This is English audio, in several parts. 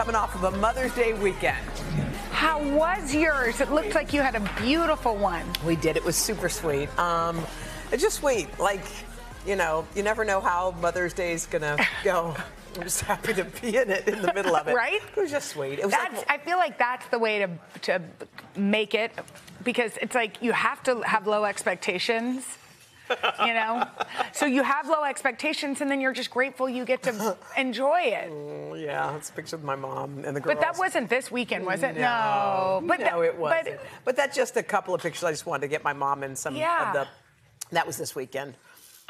coming off of a Mother's Day weekend. How was yours? It looked like you had a beautiful one. We did. It was super sweet. Um, it's just sweet. Like, you know, you never know how Mother's Day is gonna go. I'm just happy to be in it in the middle of it. Right? It was just sweet. It was That's, like, I feel like that's the way to to make it because it's like you have to have low expectations. You know, so you have low expectations, and then you're just grateful you get to enjoy it. yeah, it's a picture of my mom and the girls. But that wasn't this weekend, was it? No, but no, it wasn't. But, But, that's just a couple of pictures. I just wanted to get my mom in some Yeah. of the. That was this weekend.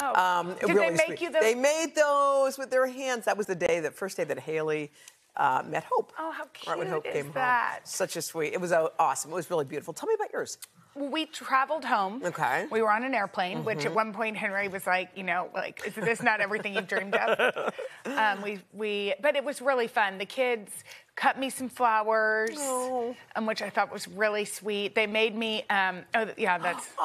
oh, Um, did really they make sweet. you those? They made those with their hands. That was the day, that first day that Haley uh, met Hope. Oh, how Right when cute Hope is came home. that? Such a sweet. It was uh, awesome. It was really beautiful. Tell me about yours. We traveled home. Okay. We were on an airplane, which at one point Henry was like, you know, like, is this not everything you've dreamed of? um, we, we, but it was really fun. The kids cut me some flowers, um, which I thought was really sweet. They made me, um, oh, yeah, that's.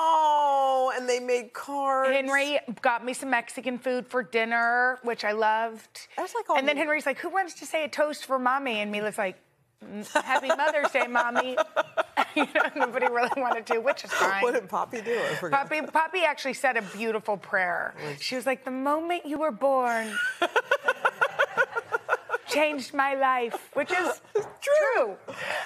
Oh, and they made cards. Henry got me some Mexican food for dinner, which I loved. That's like and then Henry's like, "Who wants to say a toast for mommy?" And Mila's like, "Mm, "Happy Mother's Day, mommy." you know, nobody really wanted to, which is fine. What did Poppy do? Poppy, Poppy actually said a beautiful prayer. She was like, "The moment you were born." Changed my life, which is true.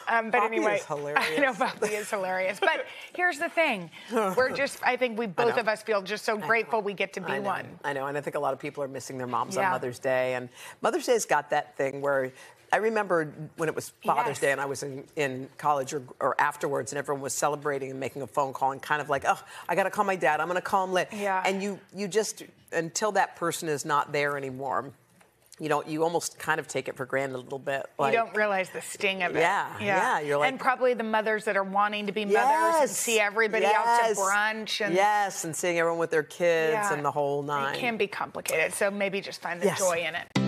Um, but Poppy anyway, is hilarious. I know Poppy is hilarious. But here's the thing: we're just, I think we both of us feel just so grateful we get to be I one. I know, and I think a lot of people are missing their moms on Mother's Day. And Mother's Day's got that thing where I remember when it was Father's Yes. Day and I was in, in college or, or afterwards, and everyone was celebrating and making a phone call and kind of like, oh, I got to call my dad. I'm going to call him later. Yeah. And you, you just until that person is not there anymore. You know, you almost kind of take it for granted a little bit. Like, you don't realize the sting of it. Yeah, yeah, you're like- and probably the mothers that are wanting to be mothers and see everybody out yes, to brunch and yes, and seeing everyone with their kids Yeah. and the whole nine. It can be complicated, so maybe just find the Yes. joy in it.